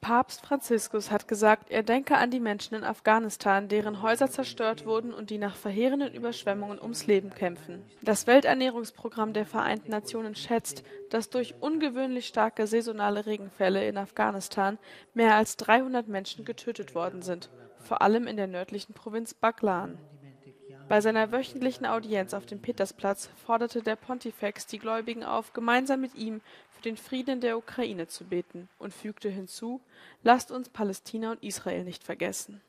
Papst Franziskus hat gesagt, er denke an die Menschen in Afghanistan, deren Häuser zerstört wurden und die nach verheerenden Überschwemmungen ums Leben kämpfen. Das Welternährungsprogramm der Vereinten Nationen schätzt, dass durch ungewöhnlich starke saisonale Regenfälle in Afghanistan mehr als 300 Menschen getötet worden sind, vor allem in der nördlichen Provinz Baglan. Bei seiner wöchentlichen Audienz auf dem Petersplatz forderte der Pontifex die Gläubigen auf, gemeinsam mit ihm für den Frieden in der Ukraine zu beten und fügte hinzu: Lasst uns Palästina und Israel nicht vergessen